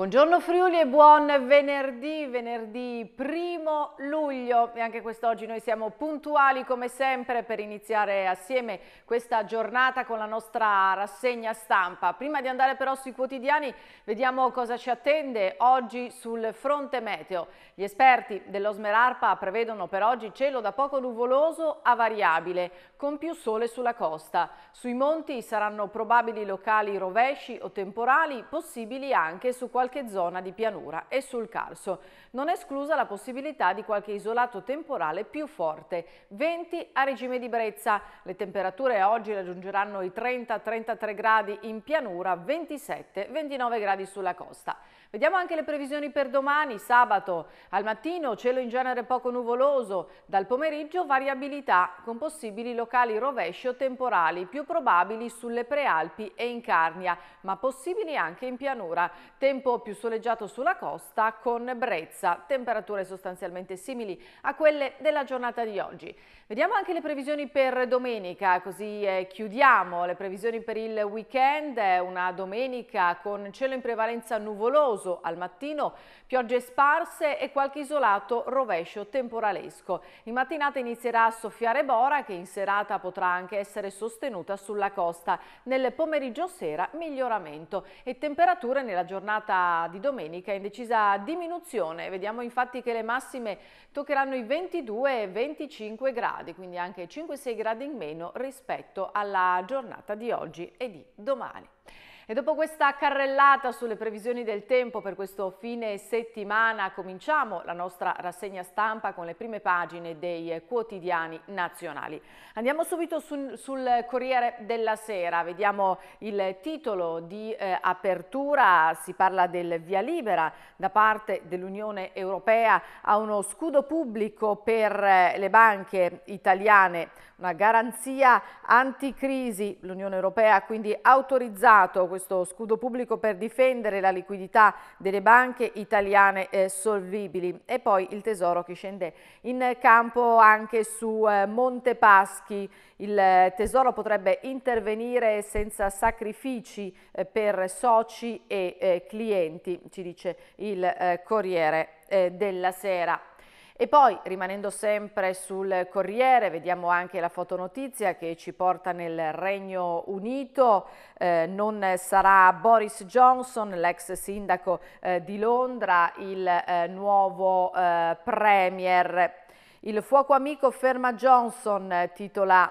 Buongiorno Friuli e buon venerdì, venerdì primo luglio e anche quest'oggi noi siamo puntuali come sempre per iniziare assieme questa giornata con la nostra rassegna stampa. Prima di andare però sui quotidiani vediamo cosa ci attende oggi sul fronte meteo. Gli esperti dell'Osmerarpa prevedono per oggi cielo da poco nuvoloso a variabile con più sole sulla costa. Sui monti saranno probabili locali rovesci o temporali possibili anche su qualche zona di pianura e sul Carso. Non è esclusa la possibilità di qualche isolato temporale più forte. Venti a regime di brezza. Le temperature oggi raggiungeranno i 30-33 gradi in pianura, 27-29 gradi sulla costa. Vediamo anche le previsioni per domani, sabato. Al mattino cielo in genere poco nuvoloso, dal pomeriggio variabilità con possibili locali rovesci o temporali, più probabili sulle prealpi e in Carnia, ma possibili anche in pianura. Tempo più soleggiato sulla costa con brezza, temperature sostanzialmente simili a quelle della giornata di oggi. Vediamo anche le previsioni per domenica, così eh, chiudiamo le previsioni per il weekend, una domenica con cielo in prevalenza nuvoloso al mattino, piogge sparse e qualche isolato rovescio temporalesco. In mattinata inizierà a soffiare bora che in serata potrà anche essere sostenuta sulla costa. Nel pomeriggio sera miglioramento e temperature nella giornata di domenica in decisa diminuzione. Vediamo infatti che le massime toccheranno i 22 e 25 gradi gradi, quindi anche 5-6 gradi in meno rispetto alla giornata di oggi e di domani. E dopo questa carrellata sulle previsioni del tempo per questo fine settimana cominciamo la nostra rassegna stampa con le prime pagine dei quotidiani nazionali. Andiamo subito sul, sul Corriere della Sera, vediamo il titolo di eh, apertura, si parla del via libera da parte dell'Unione Europea a uno scudo pubblico per eh, le banche italiane, una garanzia anticrisi. L'Unione Europea ha quindi autorizzato questo scudo pubblico per difendere la liquidità delle banche italiane eh, solvibili e poi il Tesoro che scende in campo anche su eh, Montepaschi. Il eh, Tesoro potrebbe intervenire senza sacrifici eh, per soci e clienti, ci dice il Corriere della Sera. E poi, rimanendo sempre sul Corriere, vediamo anche la fotonotizia che ci porta nel Regno Unito. Eh, non sarà Boris Johnson, l'ex sindaco eh, di Londra, il eh, nuovo eh, premier. Il fuoco amico ferma Johnson, titola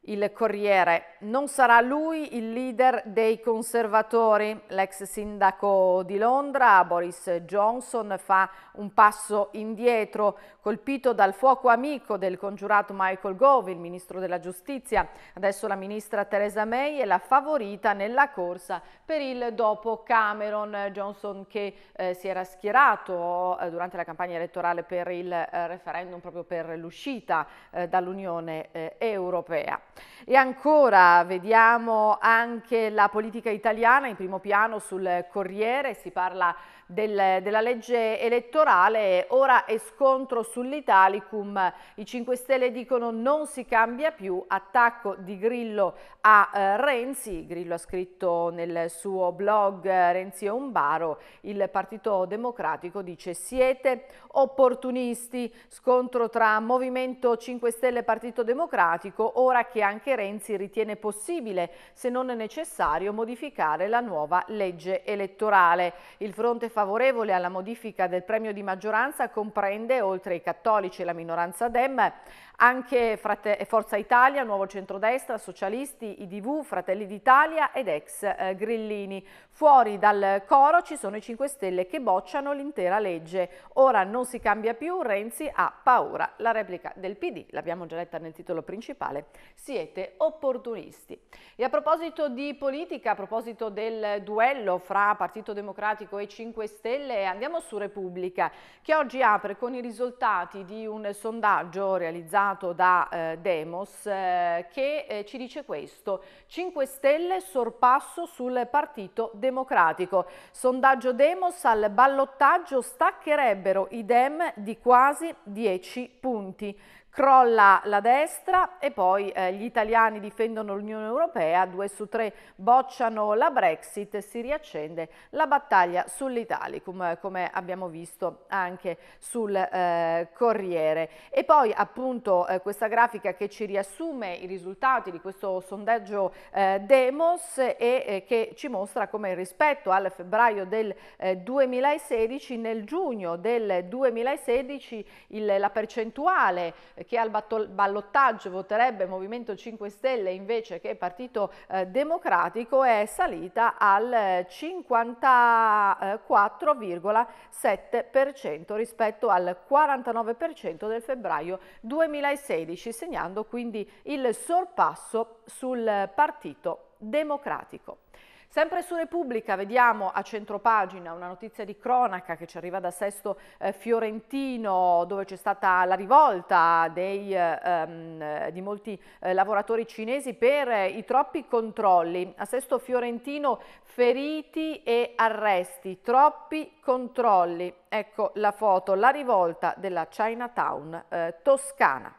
il Corriere. Non sarà lui il leader dei conservatori. L'ex sindaco di Londra, Boris Johnson, fa un passo indietro, colpito dal fuoco amico del congiurato Michael Gove, il ministro della giustizia. Adesso la ministra Theresa May è la favorita nella corsa per il dopo Cameron. Johnson che eh, si era schierato eh, durante la campagna elettorale per il eh, referendum proprio per l'uscita eh, dall'Unione eh, Europea. E ancora vediamo anche la politica italiana in primo piano sul Corriere, si parla del, della legge elettorale, ora è scontro sull'Italicum, i 5 Stelle dicono non si cambia più, attacco di Grillo a eh, Renzi, Grillo ha scritto nel suo blog eh, Renzi e Umbaro, il Partito Democratico dice siete opportunisti, scontro tra Movimento 5 Stelle e Partito Democratico, ora che anche Renzi ritiene possibile, se non necessario, modificare la nuova legge elettorale. Il fronte favorevole alla modifica del premio di maggioranza comprende, oltre i cattolici e la minoranza Dem, anche Frate Forza Italia, Nuovo Centrodestra, Socialisti, IDV, Fratelli d'Italia ed ex eh, Grillini. Fuori dal coro ci sono i 5 Stelle che bocciano l'intera legge. Ora non si cambia più, Renzi ha paura. La replica del PD, l'abbiamo già letta nel titolo principale, siete opportunisti. E a proposito di politica, a proposito del duello fra Partito Democratico e 5 Stelle, andiamo su Repubblica, che oggi apre con i risultati di un sondaggio realizzato realizzato da eh, Demos eh, che eh, ci dice questo, 5 Stelle sorpasso sul Partito Democratico. Sondaggio Demos al ballottaggio staccherebbero i Dem di quasi 10 punti. Crolla la destra e poi eh, gli italiani difendono l'Unione Europea, due su tre bocciano la Brexit, si riaccende la battaglia sull'Italicum come abbiamo visto anche sul eh, Corriere. E poi appunto eh, questa grafica che ci riassume i risultati di questo sondaggio eh, Demos e eh, che ci mostra come rispetto al febbraio del 2016 eh, nel giugno del 2016 il, la percentuale che al ballottaggio voterebbe Movimento 5 Stelle invece che Partito eh, Democratico è salita al 54,7% rispetto al 49% del febbraio 2016, segnando quindi il sorpasso sul Partito Democratico. Sempre su Repubblica vediamo a centropagina una notizia di cronaca che ci arriva da Sesto eh, Fiorentino dove c'è stata la rivolta dei, eh, ehm, di molti eh, lavoratori cinesi per eh, i troppi controlli. A Sesto Fiorentino feriti e arresti, troppi controlli. Ecco la foto, la rivolta della Chinatown eh, toscana.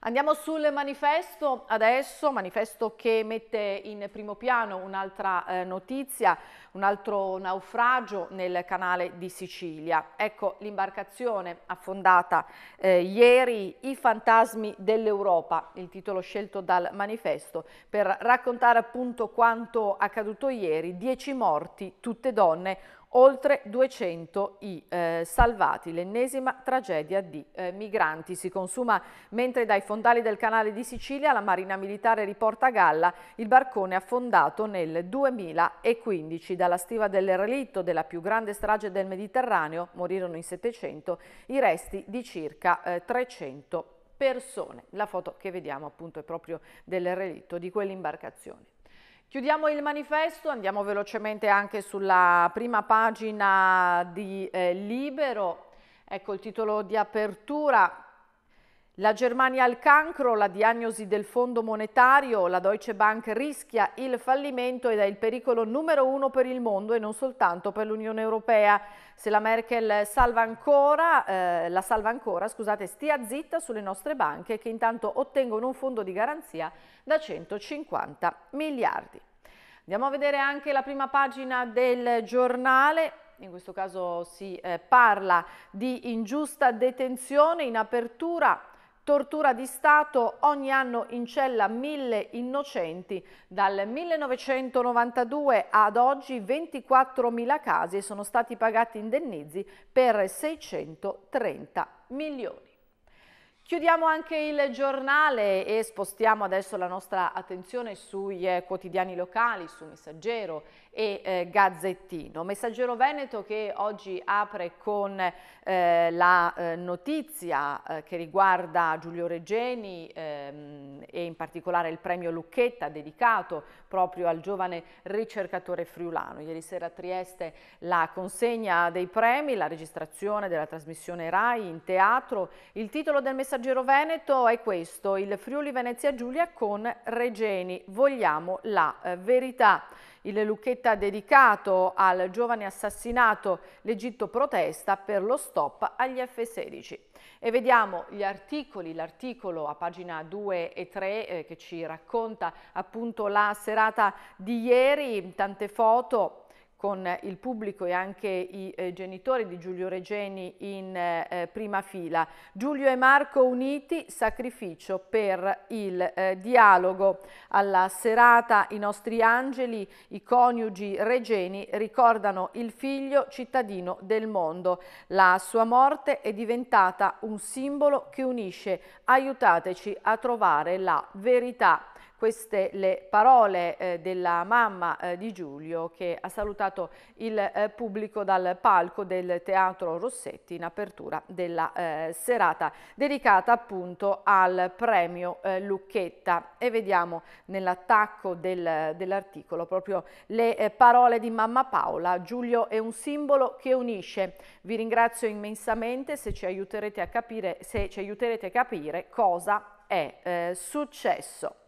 Andiamo sul manifesto adesso, manifesto che mette in primo piano un'altra eh, notizia, un altro naufragio nel canale di Sicilia. Ecco l'imbarcazione affondata eh, ieri, I fantasmi dell'Europa, il titolo scelto dal manifesto, per raccontare appunto quanto accaduto ieri, dieci morti, tutte donne, oltre 200 i eh, salvati, l'ennesima tragedia di eh, migranti. Si consuma mentre dai fondali del canale di Sicilia la Marina Militare riporta a galla il barcone affondato nel 2015. Dalla stiva del relitto della più grande strage del Mediterraneo morirono in 700 i resti di circa eh, 300 persone. La foto che vediamo appunto è proprio del relitto di quell'imbarcazione. Chiudiamo il manifesto, andiamo velocemente anche sulla prima pagina di eh, Libero. Ecco il titolo di apertura. La Germania al cancro, la diagnosi del Fondo Monetario, la Deutsche Bank rischia il fallimento ed è il pericolo numero uno per il mondo e non soltanto per l'Unione Europea. Se la Merkel salva ancora, eh, la salva ancora, scusate, stia zitta sulle nostre banche che intanto ottengono un fondo di garanzia da 150 miliardi. Andiamo a vedere anche la prima pagina del giornale, in questo caso si eh, parla di ingiusta detenzione in apertura Tortura di Stato, ogni anno in cella mille innocenti. Dal 1992 ad oggi 24.000 casi e sono stati pagati indennizi per 630 milioni. Chiudiamo anche il giornale e spostiamo adesso la nostra attenzione sui eh, quotidiani locali, su Messaggero e eh, Gazzettino. Messaggero Veneto che oggi apre con eh, la eh, notizia eh, che riguarda Giulio Reggeni ehm, e in particolare il premio Lucchetta dedicato proprio al giovane ricercatore friulano. Ieri sera a Trieste la consegna dei premi, la registrazione della trasmissione RAI in teatro. Il titolo del messaggero Messaggero Veneto è questo, il Friuli Venezia Giulia con Regeni, vogliamo la eh, verità. Il Lucchetta dedicato al giovane assassinato, l'Egitto protesta per lo stop agli F-16. E vediamo gli articoli, l'articolo a pagina 2 e 3 eh, che ci racconta appunto la serata di ieri, tante foto, con il pubblico e anche i eh, genitori di Giulio Regeni in eh, prima fila. Giulio e Marco uniti, sacrificio per il eh, dialogo. Alla serata i nostri angeli, i coniugi Regeni, ricordano il figlio cittadino del mondo. La sua morte è diventata un simbolo che unisce. Aiutateci a trovare la verità queste le parole eh, della mamma eh, di Giulio che ha salutato il eh, pubblico dal palco del Teatro Rossetti in apertura della eh, serata dedicata appunto al premio eh, Lucchetta. E vediamo nell'attacco del, dell'articolo proprio le eh, parole di mamma Paola. Giulio è un simbolo che unisce. Vi ringrazio immensamente se ci aiuterete a capire, se ci aiuterete a capire cosa è successo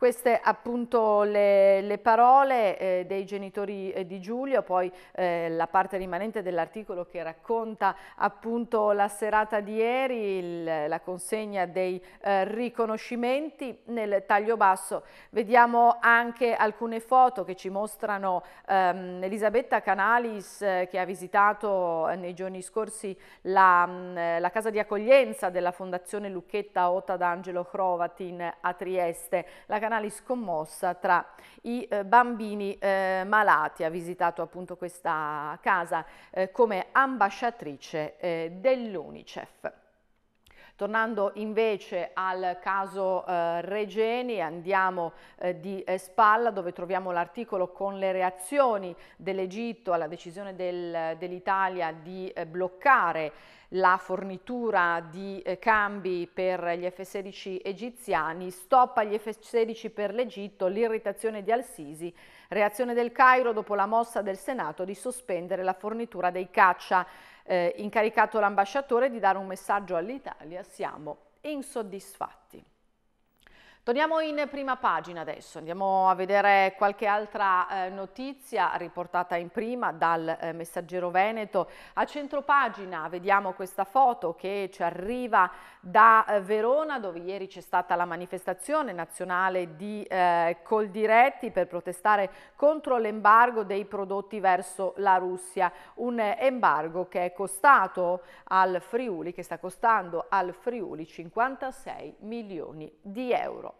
Queste appunto le, le parole eh, dei genitori eh, di Giulio, poi eh, la parte rimanente dell'articolo che racconta appunto la serata di ieri, il, la consegna dei eh, riconoscimenti. Nel taglio basso vediamo anche alcune foto che ci mostrano ehm, Elisabetta Canalis eh, che ha visitato eh, nei giorni scorsi la, mh, la casa di accoglienza della Fondazione Lucchetta Ota d'Angelo Crovatin a Trieste. La canale scommossa tra i eh, bambini eh, malati. Ha visitato appunto questa casa eh, come ambasciatrice eh, dell'UNICEF. Tornando invece al caso eh, Regeni, andiamo eh, di eh, spalla dove troviamo l'articolo con le reazioni dell'Egitto alla decisione del, dell'Italia di eh, bloccare la fornitura di eh, cambi per gli F-16 egiziani, stop agli F-16 per l'Egitto, l'irritazione di Al-Sisi, reazione del Cairo dopo la mossa del Senato di sospendere la fornitura dei caccia, eh, incaricato l'ambasciatore di dare un messaggio all'Italia, siamo insoddisfatti. Torniamo in prima pagina adesso, andiamo a vedere qualche altra eh, notizia riportata in prima dal eh, Messaggero Veneto. A centropagina vediamo questa foto che ci arriva da eh, Verona dove ieri c'è stata la manifestazione nazionale di eh, Coldiretti per protestare contro l'embargo dei prodotti verso la Russia, un embargo che è costato al Friuli, che sta costando al Friuli 56 milioni di euro.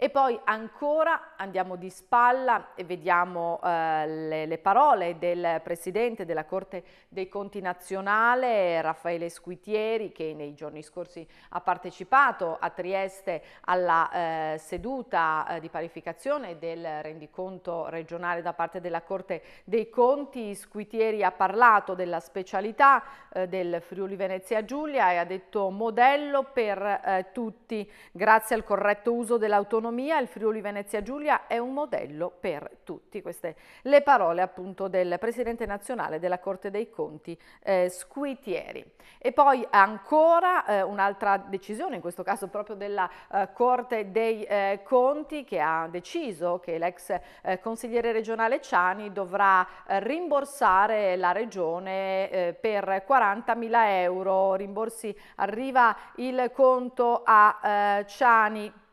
E poi ancora andiamo di spalla e vediamo eh, le, le, parole del Presidente della Corte dei Conti Nazionale, Raffaele Squitieri, che nei giorni scorsi ha partecipato a Trieste alla eh, seduta eh, di parificazione del rendiconto regionale da parte della Corte dei Conti. Squitieri ha parlato della specialità eh, del Friuli Venezia Giulia e ha detto modello per eh, tutti grazie al corretto uso dell'autonomia autonomia, il Friuli Venezia Giulia è un modello per tutti. Queste le parole appunto del Presidente nazionale della Corte dei Conti eh, Squitieri. E poi ancora eh, un'altra decisione, in questo caso proprio della eh, Corte dei eh, Conti che ha deciso che l'ex eh, consigliere regionale Ciani dovrà eh, rimborsare la regione per 40 mila euro. Rimborsi arriva il conto a Ciani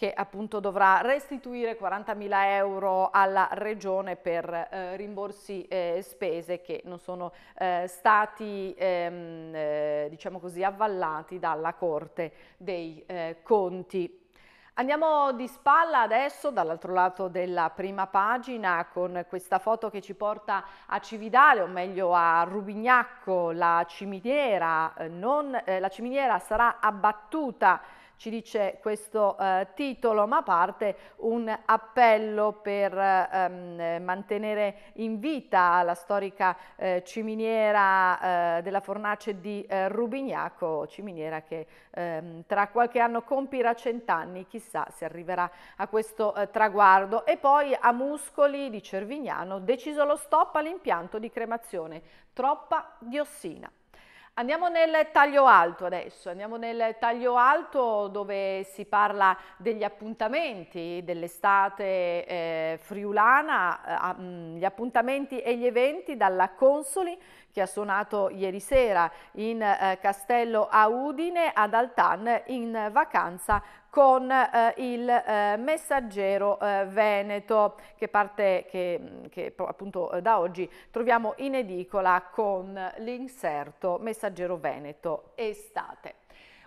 che appunto dovrà restituire 40.000 euro alla regione per eh, rimborsi eh, spese che non sono eh, stati ehm, eh, diciamo così avvallati dalla Corte dei eh, Conti. Andiamo di spalla adesso dall'altro lato della prima pagina con questa foto che ci porta a Cividale, o meglio a Rubignacco, la ciminiera, eh, non, la ciminiera sarà abbattuta ci dice questo eh, titolo, ma parte un appello per ehm, mantenere in vita la storica eh, ciminiera eh, della fornace di eh, Rubignaco, ciminiera che ehm, tra qualche anno compirà cent'anni, chissà se arriverà a questo eh, traguardo. E poi a Muscoli di Cervignano, deciso lo stop all'impianto di cremazione, troppa diossina. Andiamo nel taglio alto adesso, andiamo nel taglio alto dove si parla degli appuntamenti dell'estate eh, friulana, eh, mm, gli appuntamenti e gli eventi dalla Consoli che ha suonato ieri sera in eh, Castello a Udine, ad Altan in vacanza con eh, il eh, messaggero eh, Veneto che parte che, che appunto da oggi troviamo in edicola con l'inserto messaggero Veneto estate.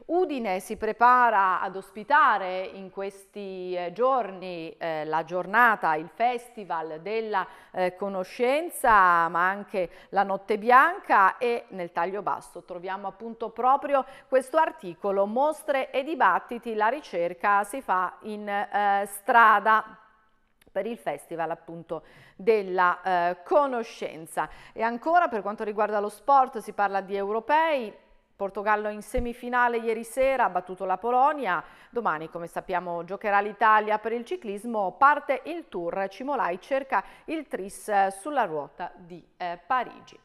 Udine si prepara ad ospitare in questi eh, giorni eh, la giornata, il festival della eh, conoscenza, ma anche la notte bianca e nel taglio basso troviamo appunto proprio questo articolo, mostre e dibattiti, la ricerca si fa in eh, strada per il festival appunto della eh, conoscenza. E ancora per quanto riguarda lo sport si parla di europei, Portogallo in semifinale ieri sera ha battuto la Polonia, domani come sappiamo giocherà l'Italia per il ciclismo, parte il Tour, Cimolai cerca il tris sulla ruota di eh, Parigi.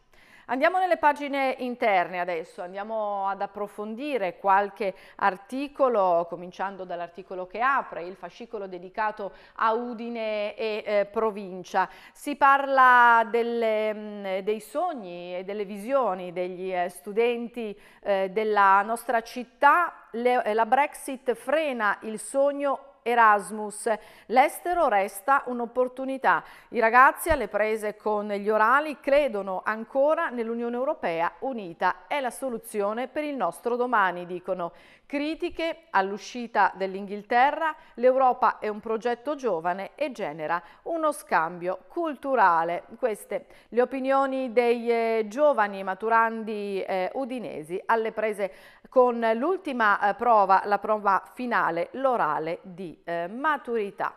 Andiamo nelle pagine interne adesso, andiamo ad approfondire qualche articolo, cominciando dall'articolo che apre, il fascicolo dedicato a Udine e eh, provincia. Si parla delle, dei sogni e delle visioni degli eh, studenti eh, della nostra città. Le, la Brexit frena il sogno Erasmus. L'estero resta un'opportunità. I ragazzi alle prese con gli orali credono ancora nell'Unione Europea unita. È la soluzione per il nostro domani, dicono. Critiche all'uscita dell'Inghilterra, l'Europa è un progetto giovane e genera uno scambio culturale. Queste le opinioni dei eh, giovani maturandi eh, udinesi alle prese con l'ultima eh, prova, la prova finale, l'orale di eh, maturità.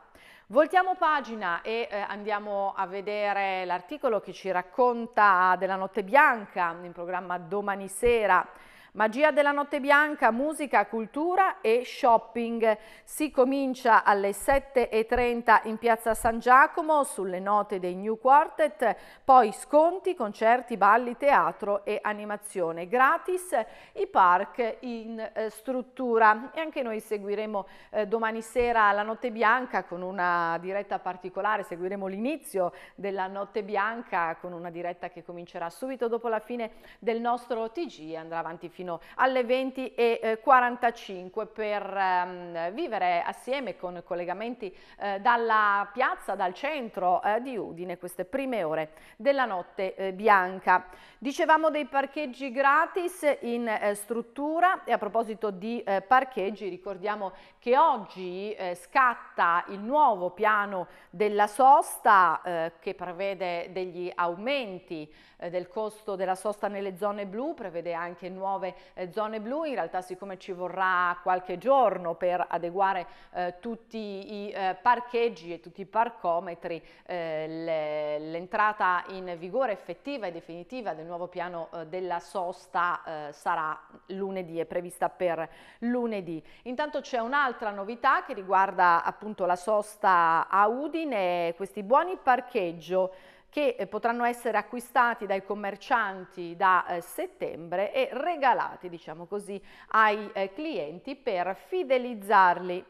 Voltiamo pagina e eh, andiamo a vedere l'articolo che ci racconta della Notte Bianca in programma domani sera Magia della notte bianca, musica, cultura e shopping. Si comincia alle 7.30 in piazza San Giacomo sulle note dei New Quartet, poi sconti, concerti, balli, teatro e animazione. Gratis, i park in eh, struttura. E anche noi seguiremo eh, domani sera la notte bianca con una diretta particolare, seguiremo l'inizio della notte bianca con una diretta che comincerà subito dopo la fine del nostro TG e andrà avanti fino fino alle 20.45 per ehm, vivere assieme con collegamenti eh, dalla piazza, dal centro eh, di Udine, queste prime ore della notte eh, bianca. Dicevamo dei parcheggi gratis in eh, struttura e a proposito di eh, parcheggi ricordiamo che oggi eh, scatta il nuovo piano della sosta che prevede degli aumenti del costo della sosta nelle zone blu, prevede anche nuove eh, zone blu, in realtà siccome ci vorrà qualche giorno per adeguare eh, tutti i eh, parcheggi e tutti i parcometri, eh, l'entrata in vigore effettiva e definitiva del nuovo piano eh, della sosta sarà lunedì, è prevista per lunedì. Intanto c'è un'altra novità che riguarda appunto la sosta a Udine, questi buoni parcheggio che eh, potranno essere acquistati dai commercianti da eh, settembre e regalati, diciamo così, ai eh, clienti per fidelizzarli.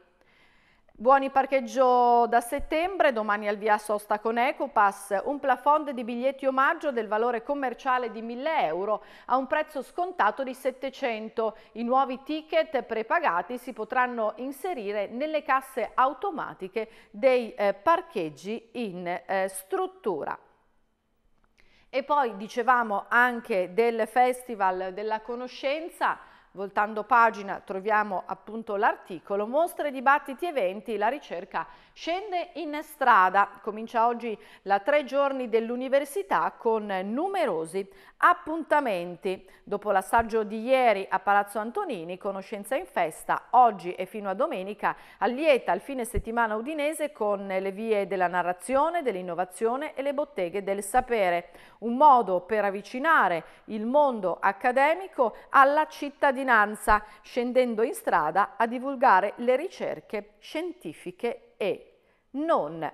Buoni parcheggio da settembre, domani al via sosta con Ecopass, un plafond di biglietti omaggio del valore commerciale di 1000 euro a un prezzo scontato di 700. I nuovi ticket prepagati si potranno inserire nelle casse automatiche dei eh, parcheggi in struttura. E poi dicevamo anche del Festival della Conoscenza, voltando pagina troviamo appunto l'articolo, mostre, dibattiti, eventi, la ricerca scende in strada. Comincia oggi la tre giorni dell'università con numerosi appuntamenti. Dopo l'assaggio di ieri a Palazzo Antonini, conoscenza in festa, oggi e fino a domenica allieta il fine settimana udinese con le vie della narrazione, dell'innovazione e le botteghe del sapere. Un modo per avvicinare il mondo accademico alla cittadinanza, scendendo in strada a divulgare le ricerche scientifiche e non.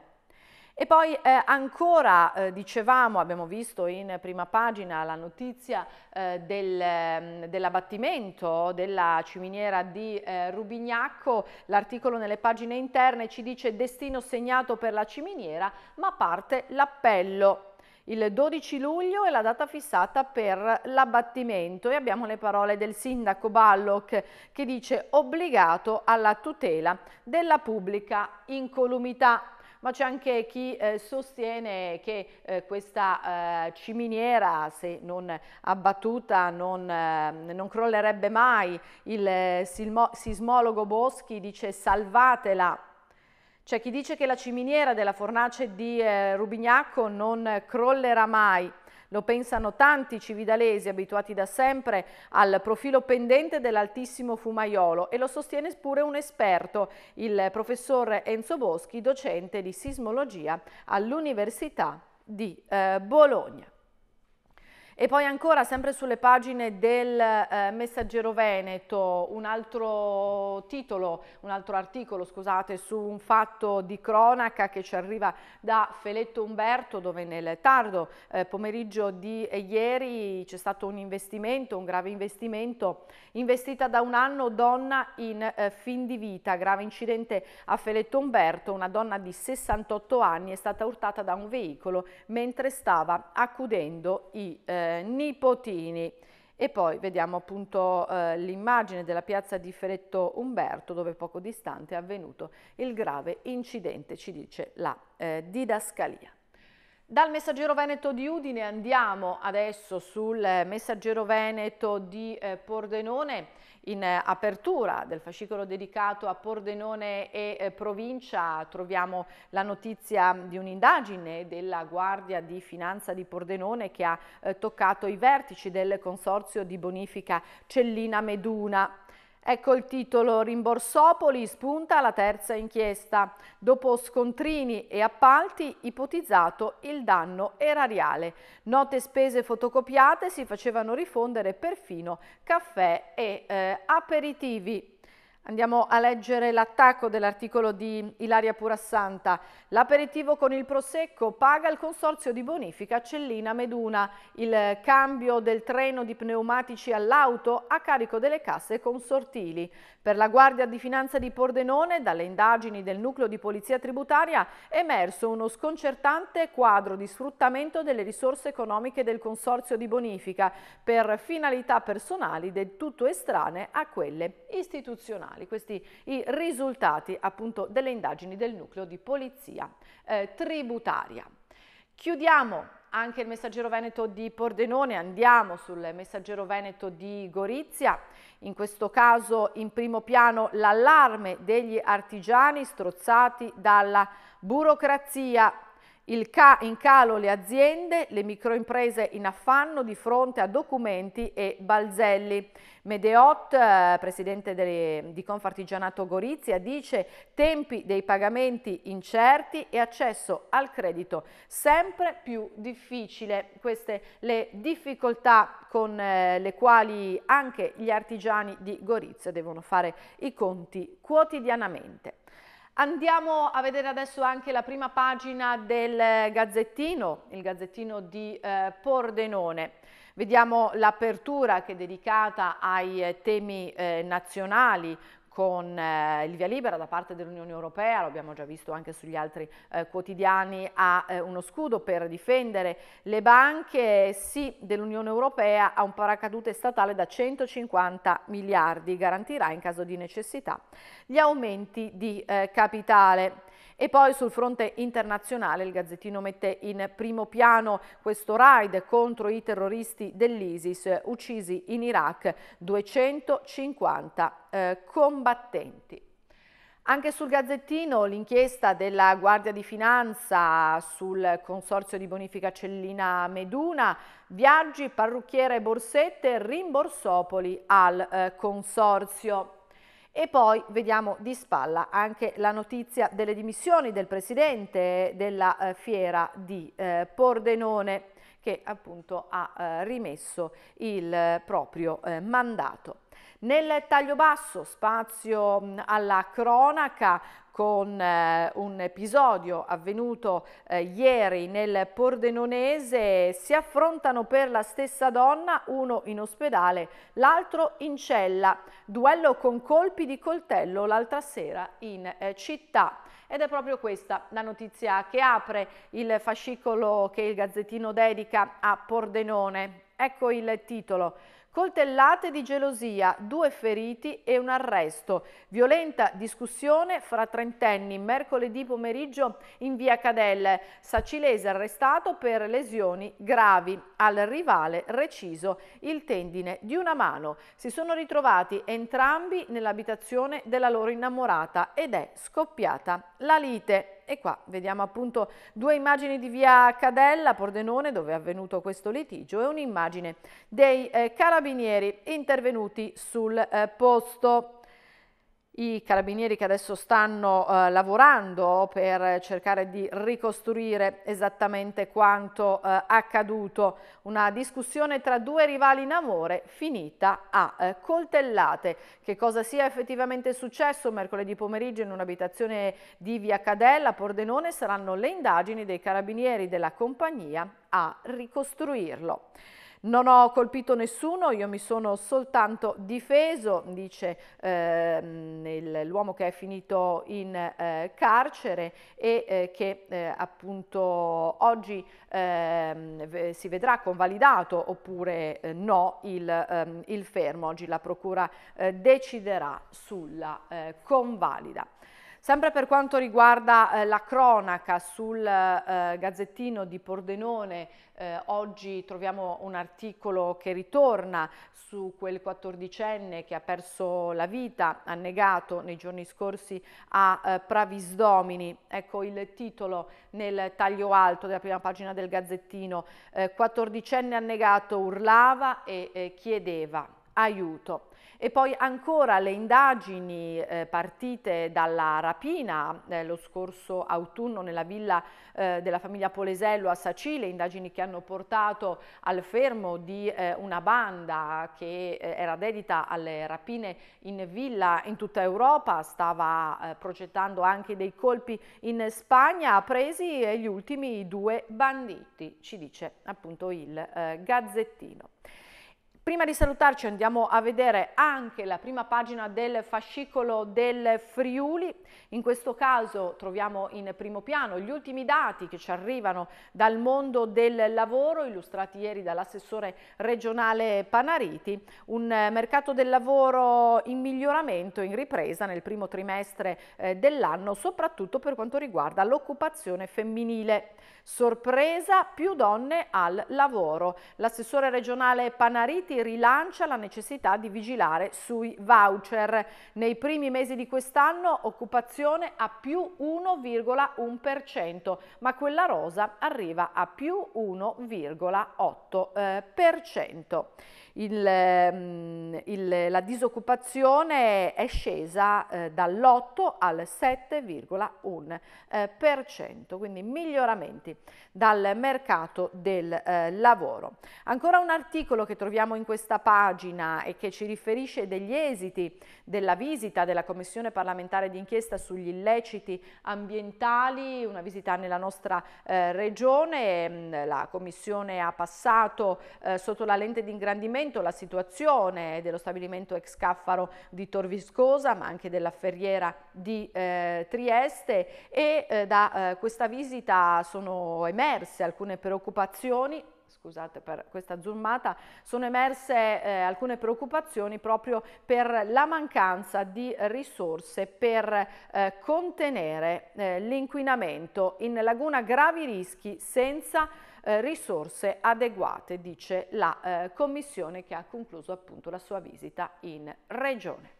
E poi eh, ancora eh, dicevamo, abbiamo visto in prima pagina la notizia eh, del, mm, dell'abbattimento della ciminiera di eh, Rubignacco, l'articolo nelle pagine interne ci dice destino segnato per la ciminiera, ma parte l'appello. Il 12 luglio è la data fissata per l'abbattimento e abbiamo le parole del sindaco Balloc che dice obbligato alla tutela della pubblica incolumità ma c'è anche chi eh, sostiene che eh, questa eh, ciminiera, se non abbattuta, non, ehm, non crollerebbe mai. Il eh, sismologo Boschi dice salvatela c'è chi dice che la ciminiera della fornace di eh, Rubignacco non crollerà mai. Lo pensano tanti cividalesi abituati da sempre al profilo pendente dell'altissimo fumaiolo e lo sostiene pure un esperto, il professor Enzo Boschi, docente di sismologia all'Università di eh, Bologna. E poi ancora, sempre sulle pagine del eh, Messaggero Veneto, un altro titolo, un altro articolo, scusate, su un fatto di cronaca che ci arriva da Feletto Umberto, dove nel tardo eh, pomeriggio di ieri c'è stato un investimento, un grave investimento, investita da un anno donna in eh, fin di vita, grave incidente a Feletto Umberto, una donna di 68 anni è stata urtata da un veicolo mentre stava accudendo i eh, eh, nipotini. E poi vediamo appunto eh, l'immagine della piazza di Feretto Umberto dove poco distante è avvenuto il grave incidente, ci dice la eh, didascalia. Dal Messaggero Veneto di Udine andiamo adesso sul Messaggero Veneto di eh, Pordenone in eh, apertura del fascicolo dedicato a Pordenone e eh, provincia troviamo la notizia di un'indagine della Guardia di Finanza di Pordenone che ha eh, toccato i vertici del consorzio di bonifica Cellina Meduna. Ecco il titolo Rimborsopoli spunta la terza inchiesta. Dopo scontrini e appalti ipotizzato il danno erariale. Note spese fotocopiate si facevano rifondere perfino caffè e eh, aperitivi. Andiamo a leggere l'attacco dell'articolo di Ilaria Purassanta. L'aperitivo con il Prosecco paga il consorzio di bonifica Cellina Meduna. Il cambio del treno di pneumatici all'auto a carico delle casse consortili. Per la Guardia di Finanza di Pordenone, dalle indagini del nucleo di polizia tributaria, è emerso uno sconcertante quadro di sfruttamento delle risorse economiche del consorzio di bonifica per finalità personali del tutto estranee a quelle istituzionali. Questi i risultati appunto delle indagini del nucleo di polizia eh, tributaria. Chiudiamo anche il messaggero veneto di Pordenone, andiamo sul messaggero veneto di Gorizia, in questo caso in primo piano l'allarme degli artigiani strozzati dalla burocrazia ca in calo le aziende, le microimprese in affanno di fronte a documenti e balzelli. Medeot, eh, presidente delle, di Confartigianato Gorizia, dice tempi dei pagamenti incerti e accesso al credito sempre più difficile. Queste le difficoltà con eh, le quali anche gli artigiani di Gorizia devono fare i conti quotidianamente. Andiamo a vedere adesso anche la prima pagina del Gazzettino, il Gazzettino di eh, Pordenone. Vediamo l'apertura che è dedicata ai eh, temi eh, nazionali, con eh, il via libera da parte dell'Unione Europea, lo abbiamo già visto anche sugli altri eh, quotidiani, ha eh, uno scudo per difendere le banche, sì dell'Unione Europea ha un paracadute statale da 150 miliardi, garantirà in caso di necessità gli aumenti di eh, capitale. E poi sul fronte internazionale il Gazzettino mette in primo piano questo raid contro i terroristi dell'ISIS uccisi in Iraq 250 eh, combattenti. Anche sul Gazzettino l'inchiesta della Guardia di Finanza sul consorzio di bonifica Cellina Meduna, viaggi, parrucchiere, borsette, rimborsopoli al eh, consorzio. E poi vediamo di spalla anche la notizia delle dimissioni del presidente della eh, fiera di eh, Pordenone che appunto ha eh, rimesso il eh, proprio eh, mandato. Nel taglio basso spazio mh, alla cronaca con eh, un episodio avvenuto eh, ieri nel Pordenonese, si affrontano per la stessa donna, uno in ospedale, l'altro in cella, duello con colpi di coltello l'altra sera in eh, città. Ed è proprio questa la notizia che apre il fascicolo che il Gazzettino dedica a Pordenone. Ecco il titolo. Coltellate di gelosia, due feriti e un arresto. Violenta discussione fra trentenni mercoledì pomeriggio in via Cadelle. Sacilese arrestato per lesioni gravi. Al rivale reciso il tendine di una mano. Si sono ritrovati entrambi nell'abitazione della loro innamorata ed è scoppiata la lite. E qua vediamo appunto due immagini di via Cadella, Pordenone, dove è avvenuto questo litigio, e un'immagine dei eh, carabinieri intervenuti sul eh, posto. I carabinieri che adesso stanno eh, lavorando per cercare di ricostruire esattamente quanto eh, accaduto. Una discussione tra due rivali in amore finita a eh, coltellate. Che cosa sia effettivamente successo mercoledì pomeriggio in un'abitazione di Via Cadella, Pordenone, saranno le indagini dei carabinieri della compagnia a ricostruirlo. Non ho colpito nessuno, io mi sono soltanto difeso, dice eh, l'uomo che è finito in eh, carcere e eh, che eh, appunto oggi ehm, si vedrà convalidato oppure eh, no il, ehm, il, fermo. Oggi la Procura eh, deciderà sulla convalida. Sempre per quanto riguarda eh, la cronaca sul eh, Gazzettino di Pordenone, eh, oggi troviamo un articolo che ritorna su quel quattordicenne che ha perso la vita, annegato nei giorni scorsi a eh, Pravis Domini. Ecco il titolo nel taglio alto della prima pagina del Gazzettino. Eh, quattordicenne annegato urlava e eh, chiedeva aiuto. E poi ancora le indagini eh, partite dalla rapina eh, lo scorso autunno nella villa eh, della famiglia Polesello a Sacile, indagini che hanno portato al fermo di eh, una banda che eh, era dedita alle rapine in villa in tutta Europa, stava eh, progettando anche dei colpi in Spagna, presi gli ultimi due banditi, ci dice appunto il Gazzettino. Prima di salutarci andiamo a vedere anche la prima pagina del fascicolo del Friuli. In questo caso troviamo in primo piano gli ultimi dati che ci arrivano dal mondo del lavoro, illustrati ieri dall'assessore regionale Panariti. Un mercato del lavoro in miglioramento, in ripresa nel primo trimestre eh, dell'anno, soprattutto per quanto riguarda l'occupazione femminile. Sorpresa, più donne al lavoro. L'assessore regionale Panariti rilancia la necessità di vigilare sui voucher. Nei primi mesi di quest'anno occupazione a più 1,1%, ma quella rosa arriva a più 1,8% il, ehm, il, la disoccupazione è scesa eh, dall'8 al 7,1%, eh, quindi miglioramenti dal mercato del eh, lavoro. Ancora un articolo che troviamo in questa pagina e che ci riferisce degli esiti della visita della Commissione parlamentare d'inchiesta sugli illeciti ambientali, una visita nella nostra eh, regione, mm, la Commissione ha passato eh, sotto la lente di ingrandimento momento la situazione dello stabilimento ex Caffaro di Tor Viscosa, ma anche della Ferriera di eh, Trieste. E eh, da eh, questa visita sono emerse alcune preoccupazioni scusate per questa zoomata, sono emerse eh, alcune preoccupazioni proprio per la mancanza di risorse per eh, contenere eh, l'inquinamento in laguna gravi rischi senza eh, risorse adeguate, dice la eh, Commissione che ha concluso appunto la sua visita in Regione.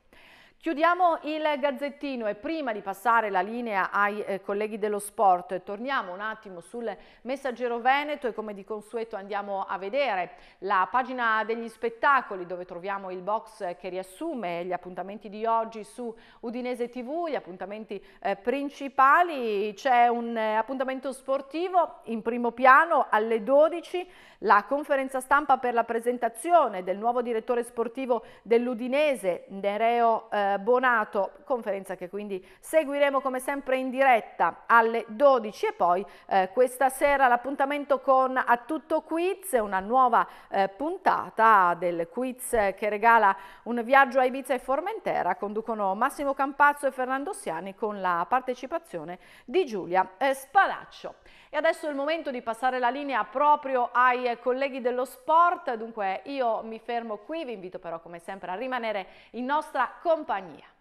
Chiudiamo il Gazzettino e prima di passare la linea ai eh, colleghi dello sport torniamo un attimo sul Messaggero Veneto e come di consueto andiamo a vedere la pagina degli spettacoli dove troviamo il box che riassume gli appuntamenti di oggi su Udinese TV, gli appuntamenti eh, principali. C'è un eh, appuntamento sportivo in primo piano alle 12 la conferenza stampa per la presentazione del nuovo direttore sportivo dell'Udinese, Nereo eh, Bonato, conferenza che quindi seguiremo come sempre in diretta alle 12 e poi eh, questa sera l'appuntamento con A Tutto Quiz, una nuova eh, puntata del quiz che regala un viaggio a Ibiza e Formentera, conducono Massimo Campazzo e Fernando Siani con la partecipazione di Giulia eh, Spadaccio. E adesso è il momento di passare la linea proprio ai colleghi dello sport, dunque io mi fermo qui, vi invito però come sempre a rimanere in nostra compagnia. компании.